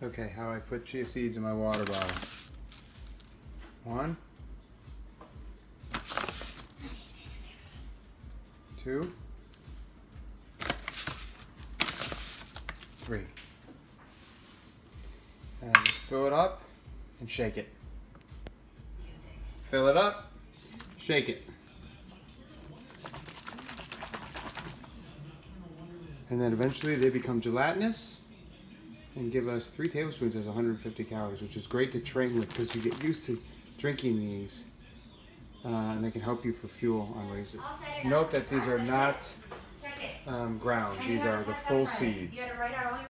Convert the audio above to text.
Okay, how I put chia seeds in my water bottle. One. Two. Three. And just fill it up and shake it. Fill it up, shake it. And then eventually they become gelatinous and give us three tablespoons as 150 calories, which is great to train with because you get used to drinking these uh, and they can help you for fuel on races. Note that these are not um, ground, these are the full seeds.